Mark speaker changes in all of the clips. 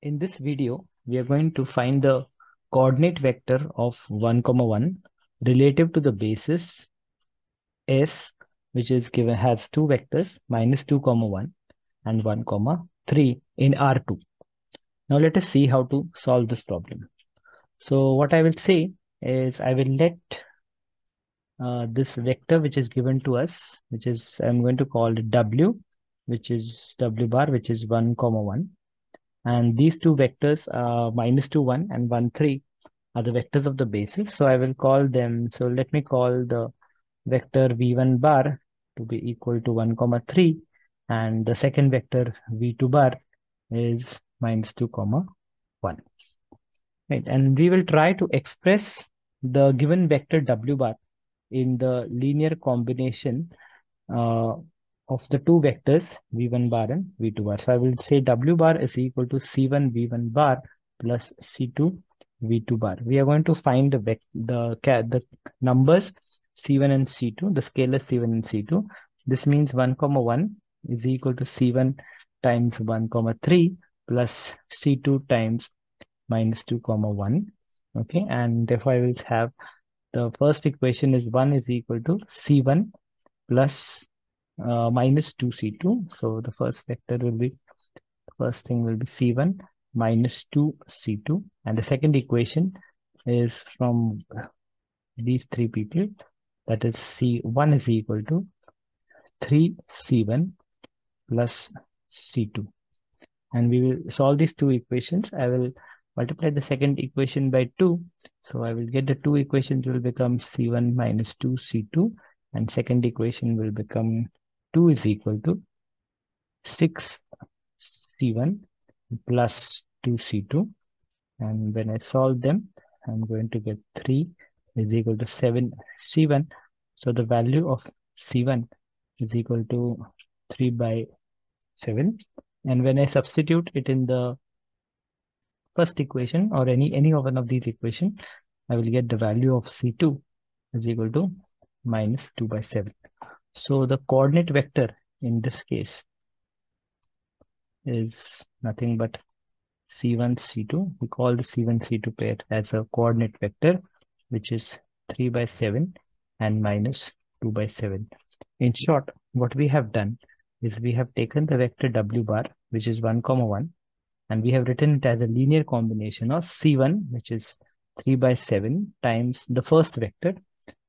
Speaker 1: In this video, we are going to find the coordinate vector of 1 comma 1 relative to the basis S, which is given has two vectors minus 2 comma 1 and 1 comma 3 in R2. Now let us see how to solve this problem. So what I will say is I will let uh, this vector which is given to us, which is I'm going to call it W, which is W bar, which is 1 comma 1 and these two vectors, uh, minus 2, 1 and 1, 3 are the vectors of the basis. So I will call them, so let me call the vector v1 bar to be equal to 1, comma 3 and the second vector v2 bar is minus 2, comma 1. Right, and we will try to express the given vector w bar in the linear combination uh, of the two vectors v1 bar and v2 bar. So I will say w bar is equal to c1 v1 bar plus c2 v2 bar. We are going to find the the the numbers c1 and c2, the scalars c1 and c2. This means 1 comma 1 is equal to c1 times 1 comma 3 plus c2 times minus 2 comma 1. Okay, and therefore I will have the first equation is 1 is equal to c1 plus uh, minus 2c2. So the first vector will be, first thing will be c1 minus 2c2. And the second equation is from these three people. That is c1 is equal to 3c1 plus c2. And we will solve these two equations. I will multiply the second equation by 2. So I will get the two equations will become c1 minus 2c2 and second equation will become 2 is equal to 6 C1 plus 2 C2. And when I solve them, I'm going to get 3 is equal to 7 C1. So the value of C1 is equal to 3 by 7. And when I substitute it in the first equation or any, any of one of these equation, I will get the value of C2 is equal to minus 2 by 7. So the coordinate vector in this case is nothing but C1, C2. We call the C1, C2 pair as a coordinate vector, which is 3 by 7 and minus 2 by 7. In short, what we have done is we have taken the vector W bar, which is 1, comma 1, and we have written it as a linear combination of C1, which is 3 by 7 times the first vector.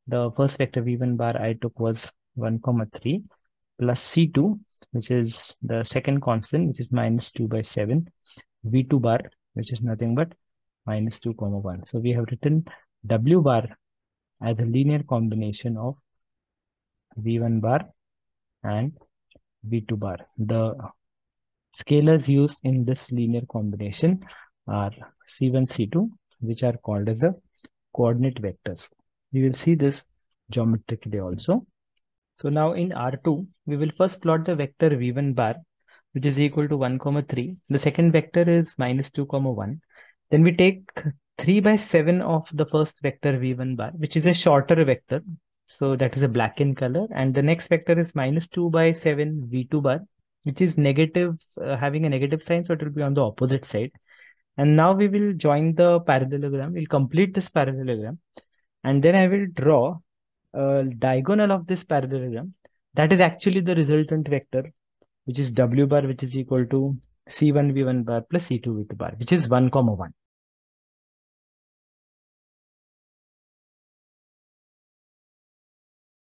Speaker 1: The first vector V1 bar I took was 1 comma 3 plus C2 which is the second constant which is minus 2 by 7 V2 bar which is nothing but minus 2 comma 1. So we have written W bar as a linear combination of V1 bar and V2 bar. The scalars used in this linear combination are C1, C2 which are called as the coordinate vectors. We will see this geometrically also. So now in R2, we will first plot the vector v1 bar, which is equal to 1 comma 3. The second vector is minus 2 comma 1. Then we take 3 by 7 of the first vector v1 bar, which is a shorter vector. So that is a black in color. And the next vector is minus 2 by 7 v2 bar, which is negative, uh, having a negative sign. So it will be on the opposite side. And now we will join the parallelogram. We'll complete this parallelogram. And then I will draw a diagonal of this parallelogram, that is actually the resultant vector, which is w bar, which is equal to c1 v1 bar plus c2 v2 bar, which is 1 comma 1.